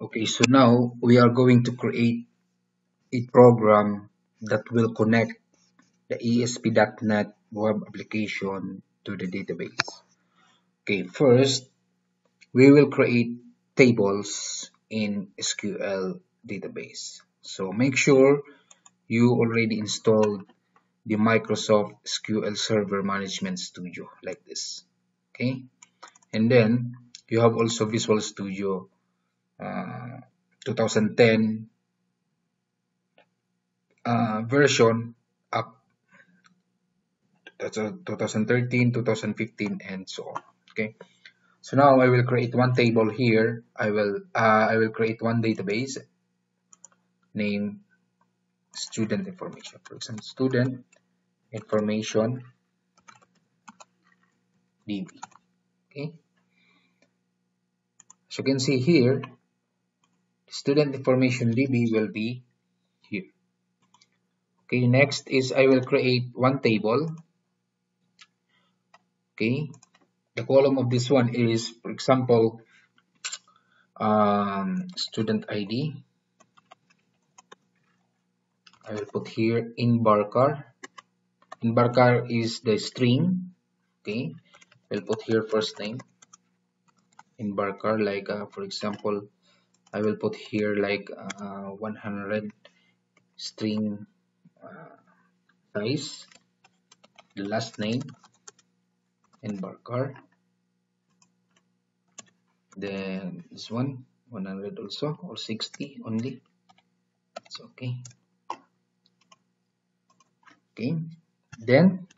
Okay, so now we are going to create a program that will connect the ASP.NET web application to the database. Okay, first we will create tables in SQL database. So make sure you already installed the Microsoft SQL Server Management Studio like this. Okay, and then you have also Visual Studio uh, 2010 uh, version up to 2013 2015 and so on okay? So now I will create one table here. I will uh, I will create one database name student information. For example student information DB okay? As you can see here student information DB will be here. Okay next is I will create one table. Okay the column of this one is for example um, student ID I will put here nvarchar nvarchar is the string okay I'll put here first name. Nvarchar like uh, for example I will put here like uh, 100 string uh, size the last name nvarchar then this one 100 also or 60 only. It's okay. Okay. Then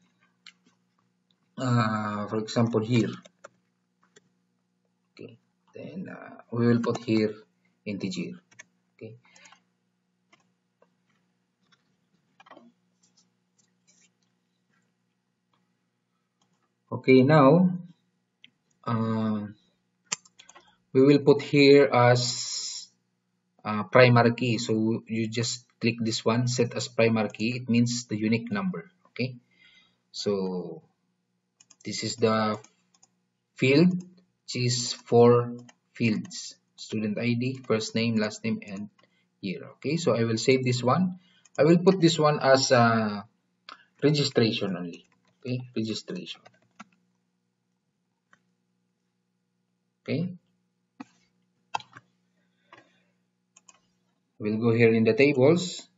uh, for example here. Okay. Then uh, we will put here integer okay? Okay now uh, we will put here as uh, primary key. So you just click this one set as primary key. It means the unique number okay? So this is the field which is four fields student id first name last name and year. Okay so i will save this one. I will put this one as uh, registration only. Okay registration. Okay. We'll go here in the tables.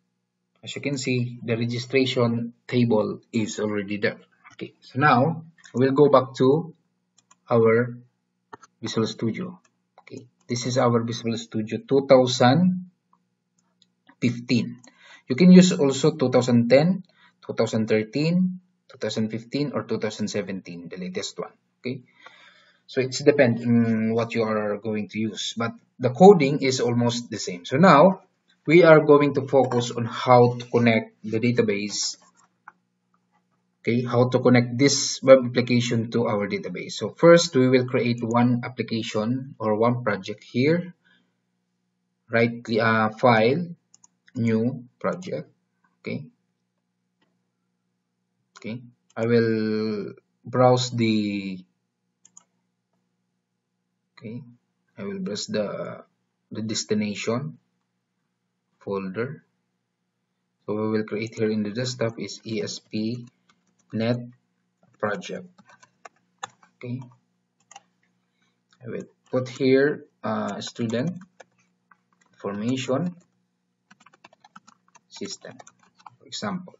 As you can see the registration table is already there. Okay so now we'll go back to our Visual Studio this is our Visual Studio 2015 you can use also 2010 2013 2015 or 2017 the latest one okay? So it's depending what you are going to use but the coding is almost the same. So now we are going to focus on how to connect the database okay how to connect this web application to our database. So first we will create one application or one project here. Right uh, file new project okay. Okay I will browse the okay I will browse the the destination folder. So we will create here in the desktop is ASP net project. Okay. I will put here uh, student information system for example.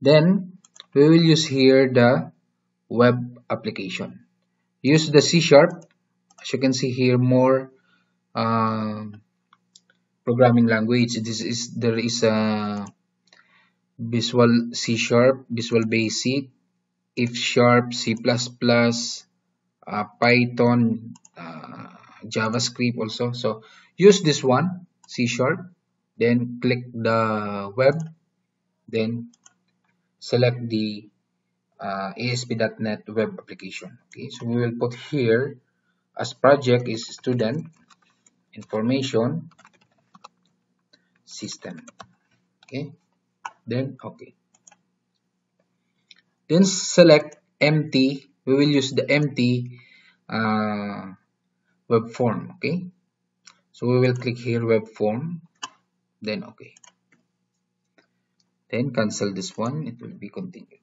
Then we will use here the web application. Use the C sharp. As you can see here more uh, programming language. This is there is a Visual C Sharp, Visual Basic, F Sharp, C++, uh, Python, uh, JavaScript also. So use this one, C Sharp, then click the web, then select the uh, ASP.NET web application. Okay, so we will put here as project is student information system. Okay then okay then select empty we will use the empty uh, web form okay so we will click here web form then okay then cancel this one it will be continued.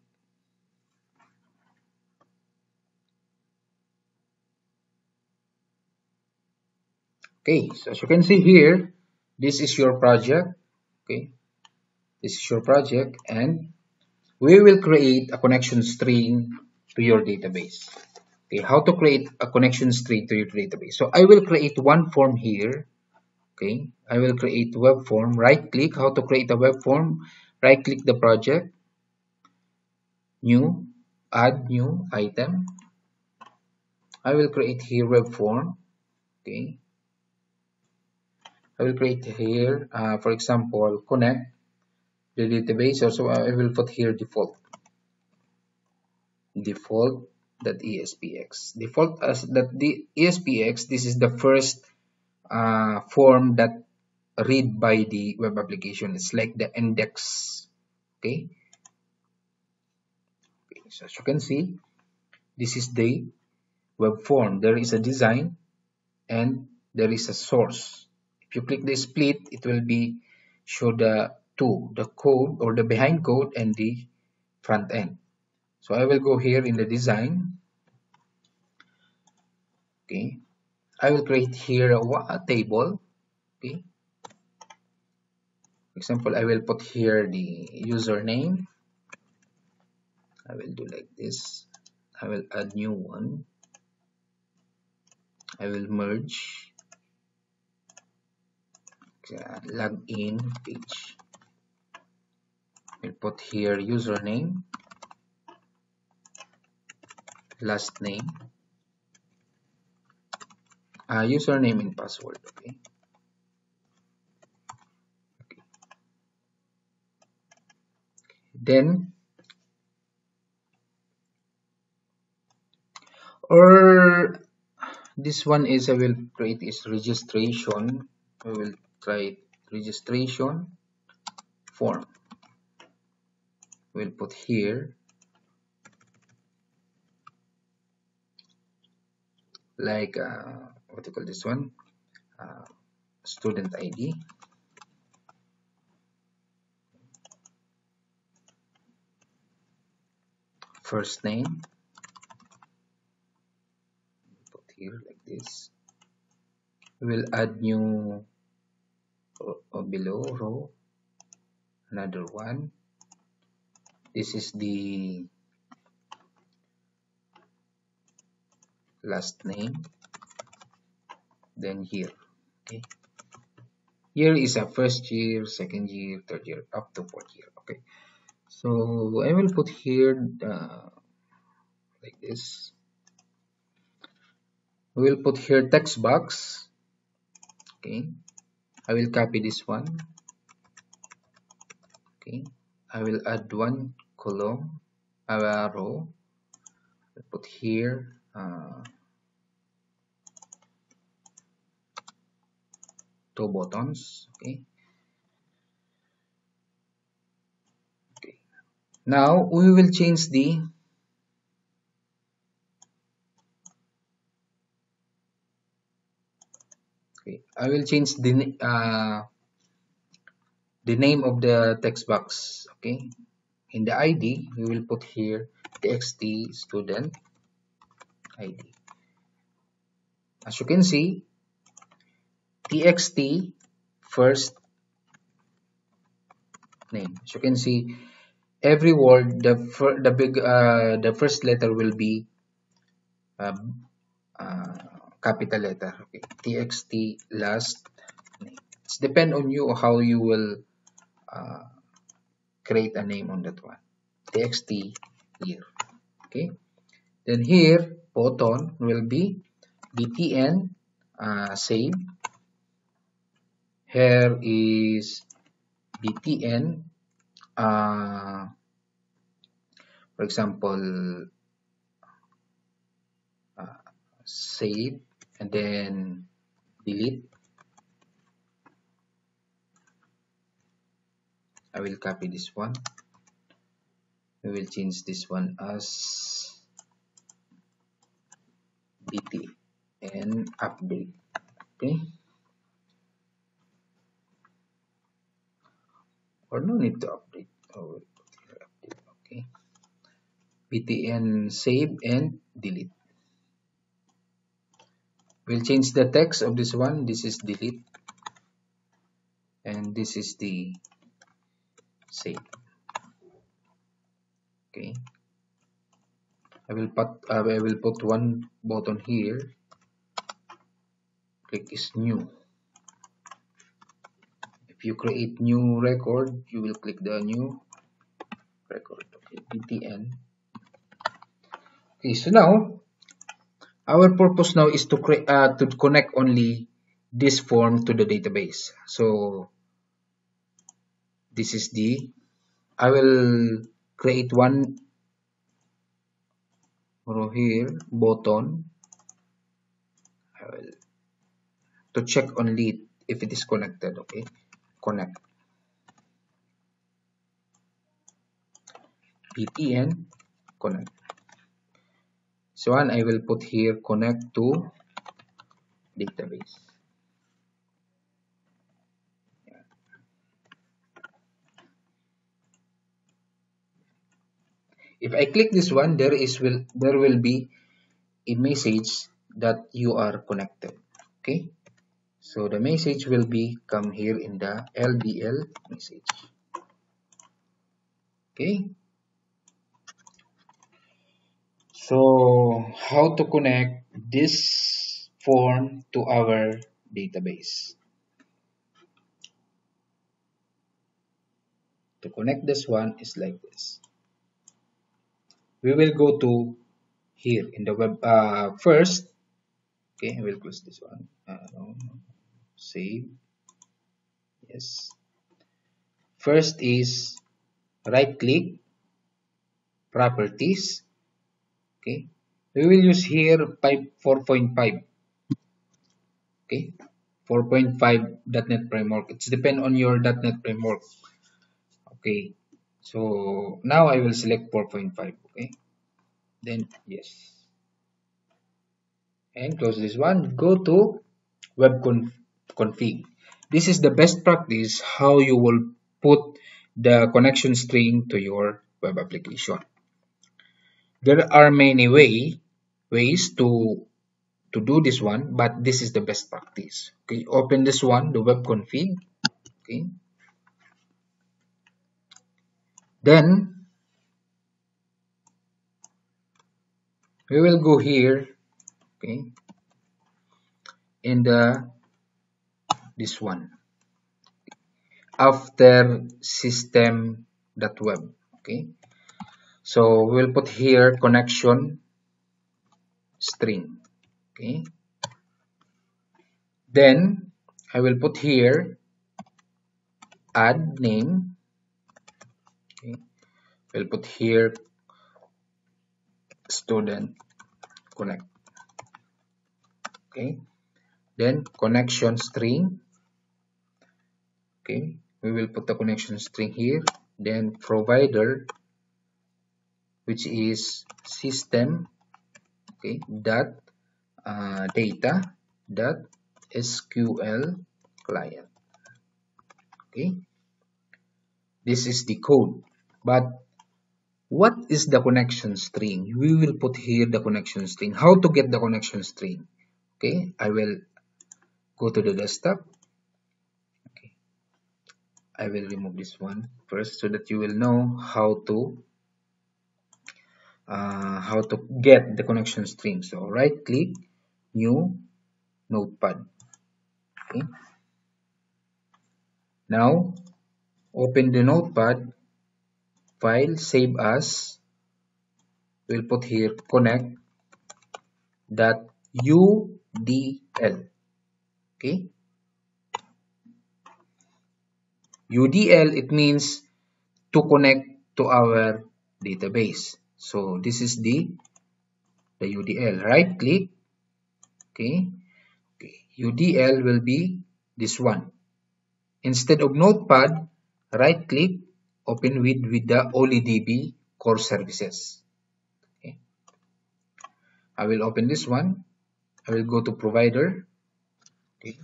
Okay so as you can see here this is your project okay this is your project and we will create a connection string to your database. Okay how to create a connection string to your database? So i will create one form here. Okay i will create web form. Right click how to create a web form. Right click the project. New add new item. I will create here web form. Okay. I will create here, uh, for example, connect the database. Also, I will put here default. Default that ASPX. Default as that the ASPX. This is the first uh, form that read by the web application. It's like the index. Okay. okay. So as you can see, this is the web form. There is a design and there is a source if you click the split it will be show the two the code or the behind code and the front end. So I will go here in the design. Okay. I will create here a, a table. Okay. For example I will put here the username. I will do like this. I will add new one. I will merge. Okay, login page we'll put here username last name uh, username and password okay? Okay. Then or this one is I will create is registration. We will try registration form we'll put here. Like uh, what do you call this one? Uh, student ID first name. Put here like this. We will add new or below row. Another one this is the last name. Then here okay? Here is a first year second year third year up to fourth year okay? So I will put here uh, like this. We will put here text box okay? I will copy this one okay? I will add one column a row I'll put here uh, two buttons okay. Okay. Now we will change the okay I will change the uh, the name of the text box okay in the ID we will put here txt student ID as you can see txt first name. As you can see every word the the big uh, the first letter will be uh, uh, capital letter. Okay. Txt last name. It's depend on you how you will uh, create a name on that one. Txt here. Okay? Then here button will be btn uh, save here is btn uh, for example uh, save and then delete I will copy this one. We will change this one as bt and update. Okay. Or no need to update. Oh, update. Okay. Btn save and delete. We'll change the text of this one. This is delete. And this is the save okay. I will put uh, I will put one button here. Click is new. If you create new record you will click the new record. Okay btn okay so now our purpose now is to create uh, to connect only this form to the database. So this is the I will create one row here button I will to check only if it is connected okay? Connect. Btn connect. So one I will put here connect to database if I click this one there is will there will be a message that you are connected okay so the message will be come here in the LBL message okay so how to connect this form to our database. To connect this one is like this. We will go to here in the web uh, first. Okay, I will close this one. Uh, save. Yes. First is right click properties okay we will use here pipe 4.5 okay 4.5 .NET framework it's depend on your .NET framework okay so now I will select 4.5 okay. Then yes. And close this one. Go to web conf config. This is the best practice how you will put the connection string to your web application. There are many way ways to to do this one but this is the best practice. Okay open this one the web config. Okay. Then we will go here okay in the uh, this one after system that web okay so we'll put here connection string. Okay. Then I will put here add name. Okay. We'll put here student connect. Okay. Then connection string. Okay. We will put the connection string here. Then provider which is system okay dot uh, data dot SQL client okay this is the code but what is the connection string we will put here the connection string how to get the connection string okay I will go to the desktop okay I will remove this one first so that you will know how to uh, how to get the connection string. So right click, new notepad. Okay. Now open the notepad, file, save as. We'll put here connect dot udl. Okay. UDL it means to connect to our database. So this is the the UDL. Right click. Okay. okay. UDL will be this one. Instead of Notepad, right click, open with with the OLE DB core services. Okay. I will open this one. I will go to provider. Okay.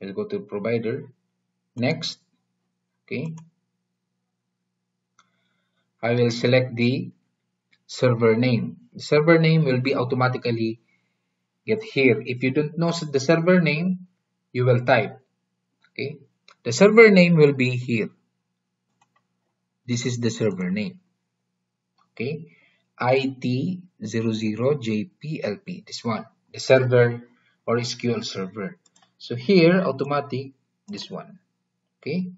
I will go to provider, next okay I will select the server name the server name will be automatically get here if you don't know the server name you will type okay the server name will be here. This is the server name. Okay? IT00JPLP this one. The server or SQL server. So here automatic this one. Okay?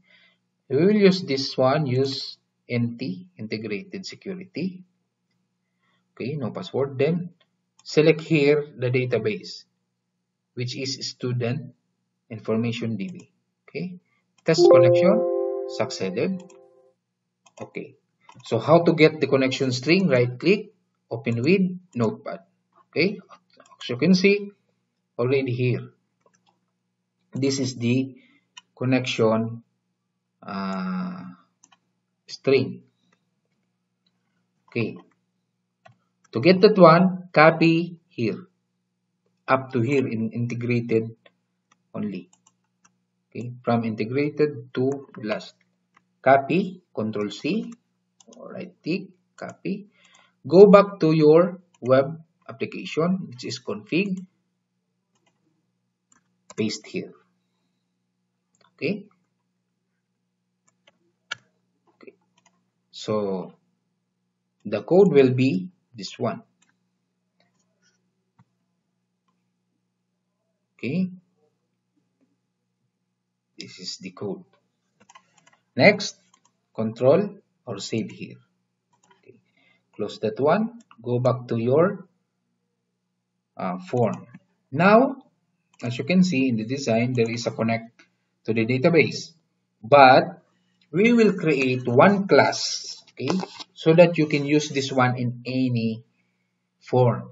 We will use this one use NT integrated security. Okay? No password. Then select here the database which is student information DB okay test connection succeeded. Okay. So how to get the connection string? Right click open with notepad. Okay. As you can see already here. This is the connection uh, string. Okay. To get that one copy here. Up to here in integrated only okay from integrated to last copy control C. Right click copy. Go back to your web application which is config. Paste here. Okay. Okay. So the code will be this one. Okay this is the code. Next control or save here. Okay. close that one. Go back to your uh, form. Now as you can see in the design there is a connect to the database but we will create one class okay so that you can use this one in any form.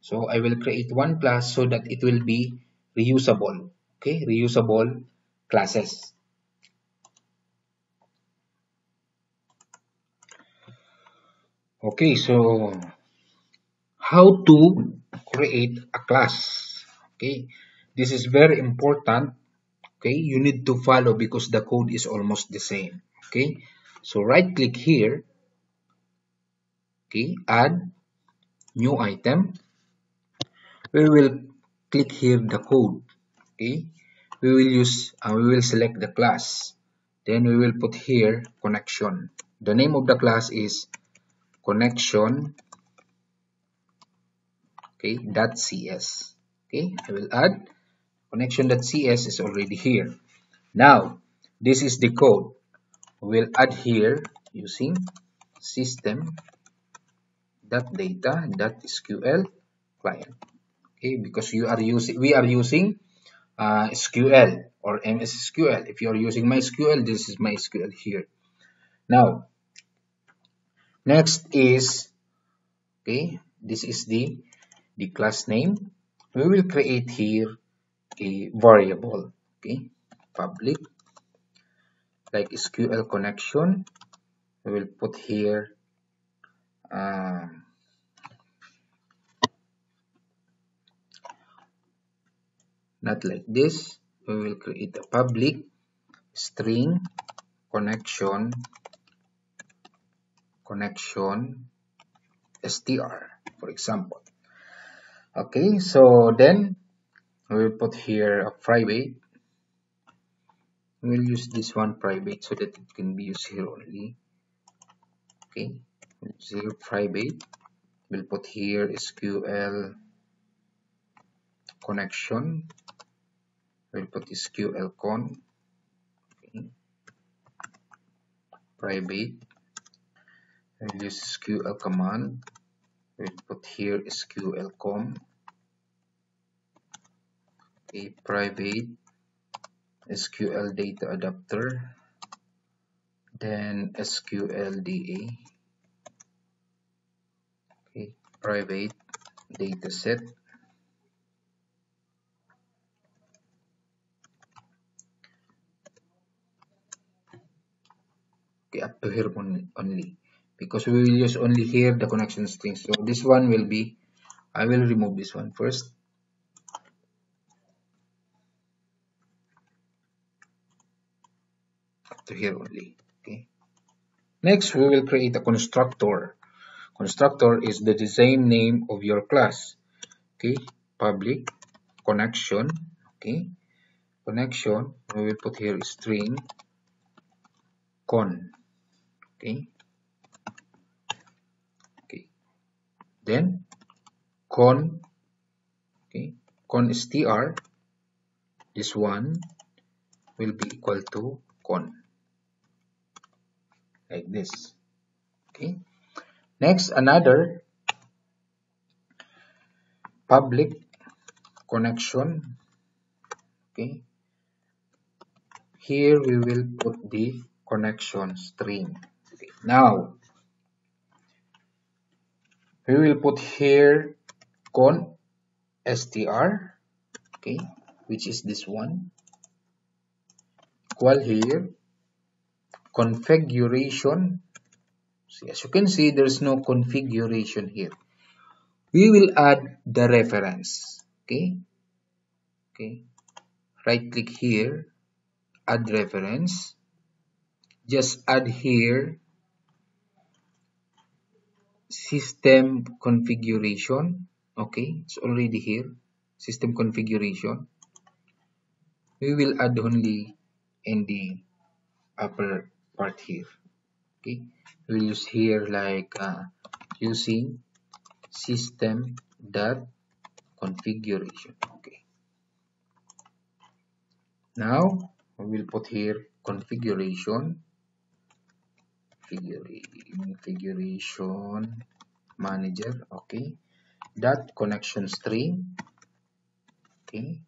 So I will create one class so that it will be reusable okay reusable classes. Okay so how to create a class? Okay this is very important. Okay you need to follow because the code is almost the same. Okay so right click here. Okay add new item. We will click here the code. Okay we will use uh, we will select the class then we will put here connection the name of the class is connection okay dot cs okay i will add connection.cs is already here. Now, this is the code. We'll add here using system.data.sql client. Okay, because you are using we are using uh, SQL or MS SQL. If you are using MySQL, this is MySQL here. Now, next is okay, this is the the class name. We will create here a variable okay public like SQL connection we will put here um, not like this. We will create a public string connection connection str for example. Okay so then we will put here a private. We'll use this one private so that it can be used here only. Okay zero private. We'll put here SQL connection we'll put SQL con okay. private. We'll use SQL command. We'll put here SQL com. A private SQL data adapter. Then SQLDA okay private data okay up to here only because we will use only here the connection string so this one will be I will remove this one first to here only. Okay. Next, we will create a constructor. Constructor is the design name of your class. Okay, public connection. Okay, connection. We will put here string con. Okay. Okay. Then con. Okay, con str. This one will be equal to con like this okay next another public connection okay here we will put the connection string. Now we will put here con str okay which is this one equal here configuration. See as you can see there's no configuration here. We will add the reference okay okay right click here add reference just add here system configuration. Okay it's already here. System configuration. We will add only in the upper part here. Okay we'll use here like uh, using system dot configuration. Okay. Now we will put here configuration configuration manager okay. That connection string okay.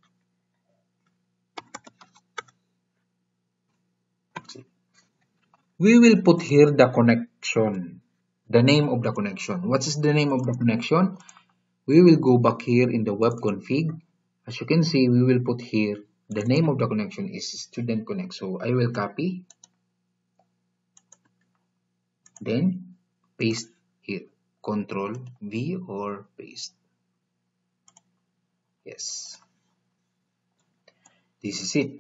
We will put here the connection the name of the connection. What is the name of the connection? We will go back here in the web config. As you can see we will put here the name of the connection is student connect. So i will copy then paste here control v or paste yes this is it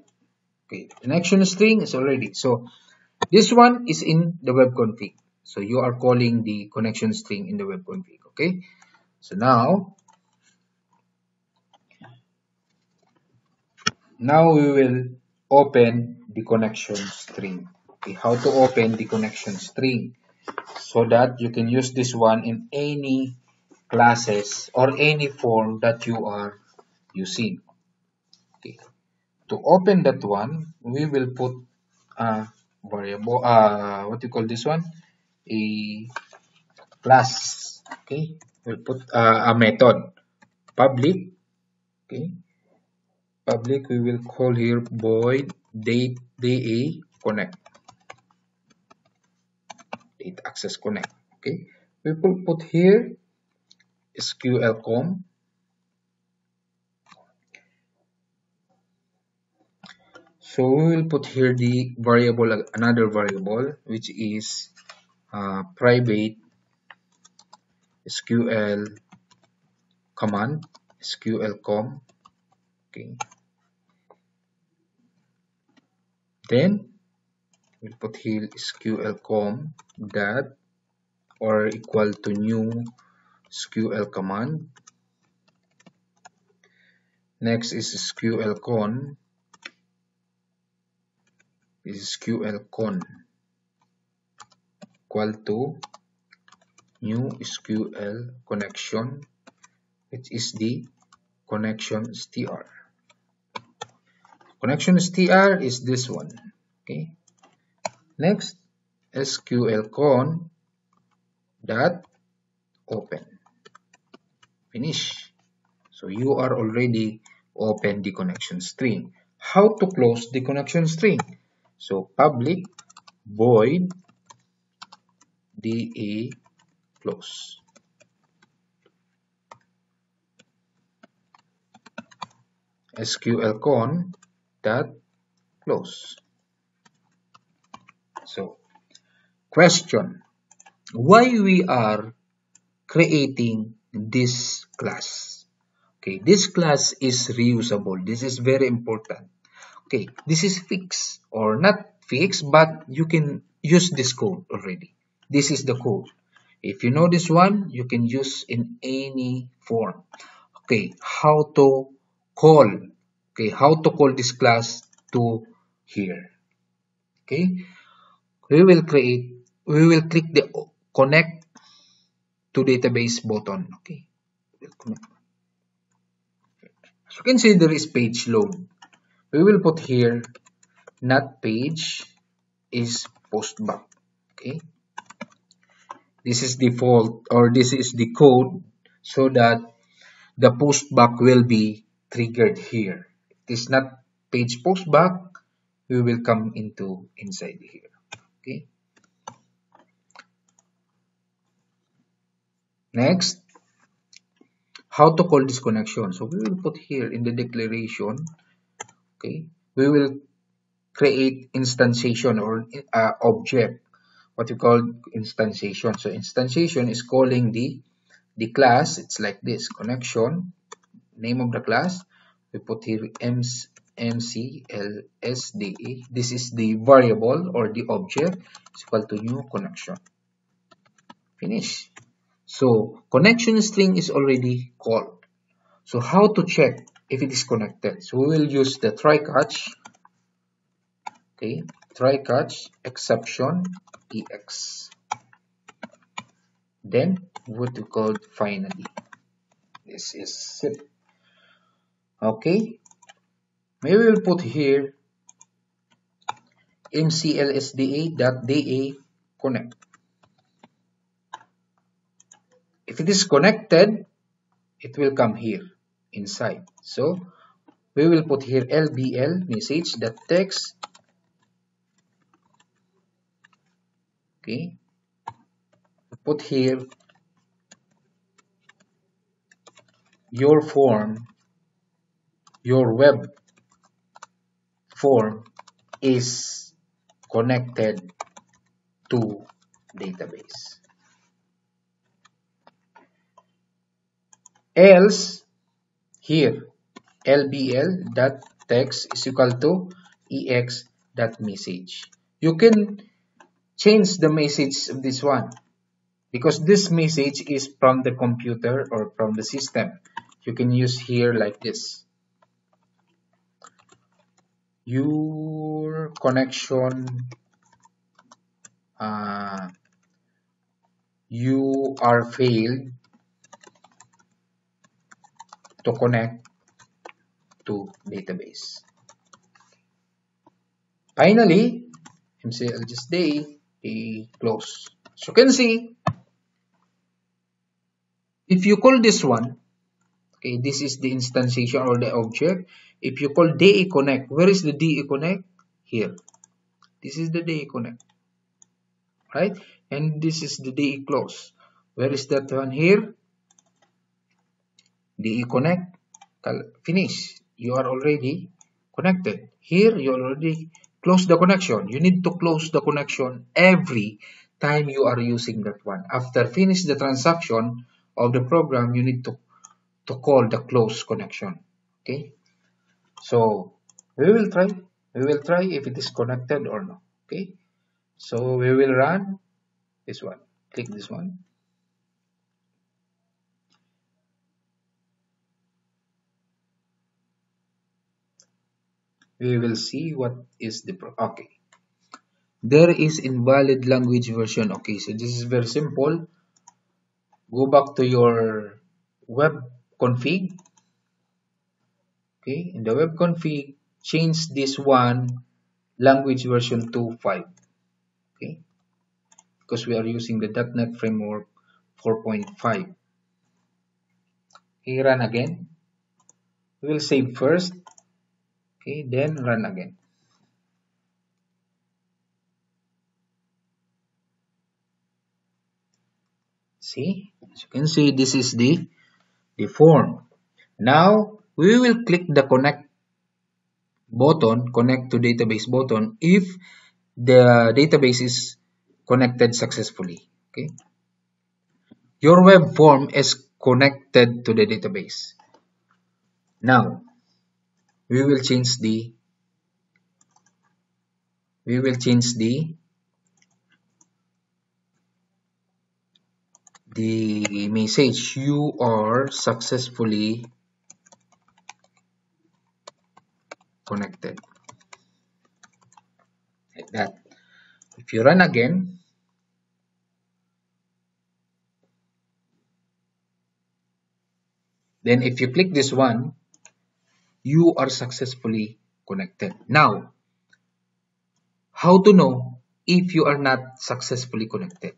okay connection string is already so this one is in the web config. So you are calling the connection string in the web config. Okay. So now, now we will open the connection string. Okay, how to open the connection string so that you can use this one in any classes or any form that you are using. Okay. To open that one, we will put a variable uh what you call this one? A class. Okay. We'll put uh, a method. Public. Okay. Public we will call here void date da connect date access connect okay we will put here sqlcom So we will put here the variable, another variable, which is uh, private SQL command, SQLcom. Okay. Then we'll put here SQLcom that or equal to new SQL command. Next is SQLcon is SQLcon equal to new SQL connection which is the connection str connection str is this one okay next SQLcon dot open finish so you are already open the connection string how to close the connection string so public void da close. SQLcon dot close. So question. Why we are creating this class? Okay this class is reusable. This is very important. Okay this is fixed or not fixed but you can use this code already. This is the code. If you know this one you can use in any form. Okay how to call. Okay how to call this class to here. Okay we will create we will click the connect to database button. Okay. As you can see there is page load. We will put here not page is postback okay. This is default or this is the code so that the postback will be triggered here. It is not page postback we will come into inside here okay. Next. How to call this connection? So we will put here in the declaration. Okay. We will create instantiation or uh, object. What you call instantiation. So instantiation is calling the the class. It's like this. Connection. Name of the class. We put here mclsde this is the variable or the object is equal to new connection. Finish. So connection string is already called. So how to check if it is connected? So we will use the try catch. Okay try catch exception ex then what we call finally. This is it okay maybe we'll put here mclsda.da connect. If it is connected it will come here inside. So we will put here lbl message that text. Okay. Put here your form your web form is connected to database. Else here lbl dot text is equal to ex message. You can change the message of this one because this message is from the computer or from the system. You can use here like this your connection uh, you are failed to connect to database finally mcl just day a close. So you can see, if you call this one, okay, this is the instantiation or the object. If you call DE connect, where is the DE connect? Here. This is the DE connect, right? And this is the DE close. Where is that one here? DE connect, finish. You are already connected. Here you already close the connection. You need to close the connection every time you are using that one. After finish the transaction of the program, you need to, to call the close connection. Okay. So we will try. We will try if it is connected or not. Okay. So we will run this one. Click this one. we will see what is the okay there is invalid language version okay so this is very simple go back to your web config okay in the web config change this one language version to 5 okay because we are using the .NET framework 4.5 okay run again. We will save first. Okay then run again. See as you can see this is the the form. Now we will click the connect button connect to database button if the database is connected successfully okay? Your web form is connected to the database. Now we will change the we will change the the message. You are successfully connected. Like that. If you run again then if you click this one you are successfully connected. Now how to know if you are not successfully connected?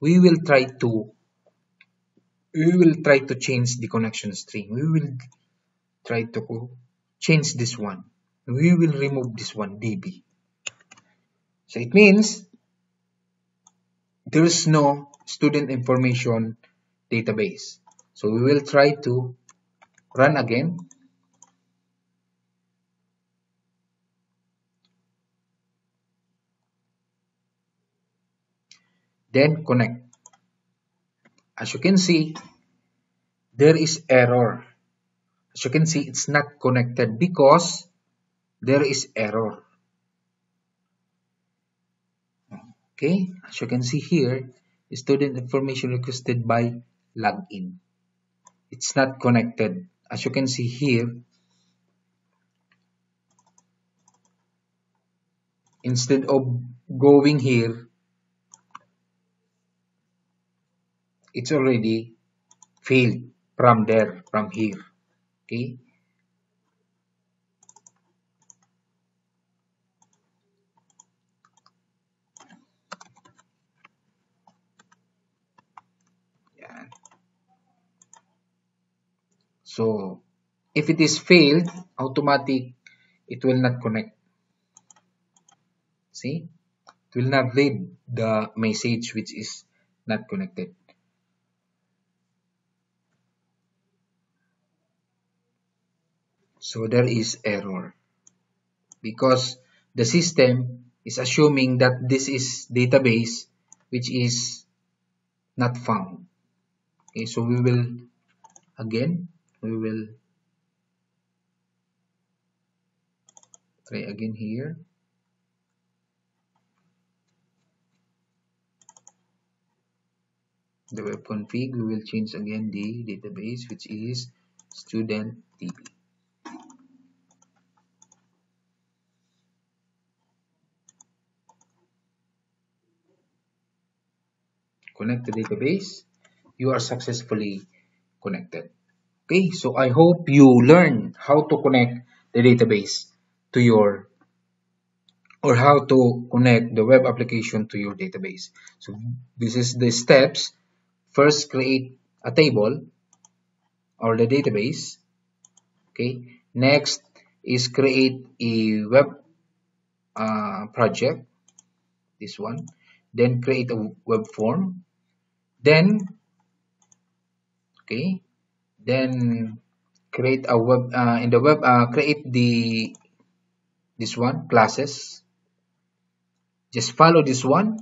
We will try to we will try to change the connection string. We will try to change this one we will remove this one db so it means there is no student information database. So we will try to run again. Then connect. As you can see there is error. As you can see it's not connected because there is error. Okay as you can see here student information requested by login. It's not connected. As you can see here instead of going here it's already failed from there from here. Okay so if it is failed automatic it will not connect. See? It will not read the message which is not connected. So there is error. Because the system is assuming that this is database which is not found. Okay, so we will again we will try again here. The web config we will change again the database which is student DB. connect the database, you are successfully connected. Okay, so I hope you learn how to connect the database to your or how to connect the web application to your database. So this is the steps. First, create a table or the database. Okay. Next is create a web uh, project. This one. Then create a web form then okay then create a web uh, in the web uh, create the this one classes. Just follow this one.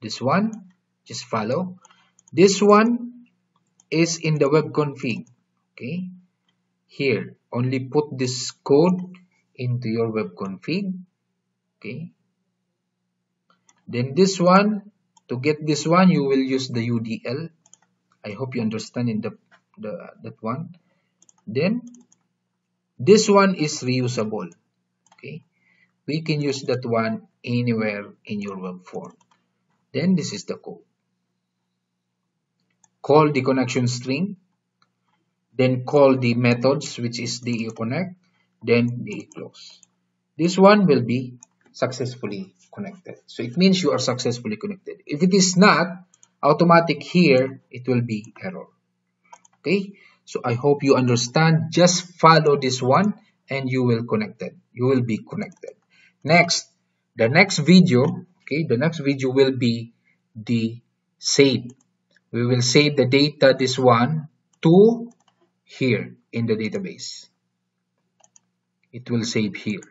This one just follow. This one is in the web config okay? Here only put this code into your web config okay? Then this one to get this one you will use the UDL I hope you understand in the, the that one. Then this one is reusable. Okay. We can use that one anywhere in your web form. Then this is the code. Call the connection string. Then call the methods which is the connect then the close. This one will be successfully connected. So it means you are successfully connected. If it is not, automatic here, it will be error. Okay, so I hope you understand. Just follow this one and you will connected. You will be connected. Next, the next video, okay, the next video will be the save. We will save the data, this one, to here in the database. It will save here.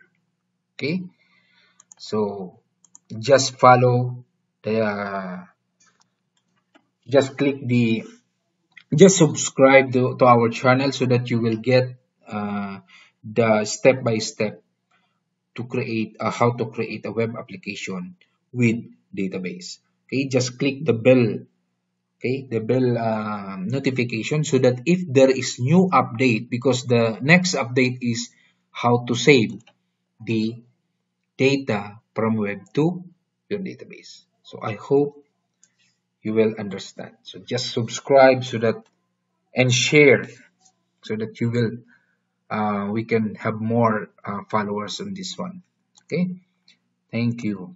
Okay, so just follow the uh, just click the just subscribe to, to our channel so that you will get uh, the step by step to create uh, how to create a web application with database. Okay just click the bell okay the bell uh, notification so that if there is new update because the next update is how to save the data from web to your database. So i hope you will understand. So just subscribe so that and share so that you will uh, we can have more uh, followers on this one. Okay? Thank you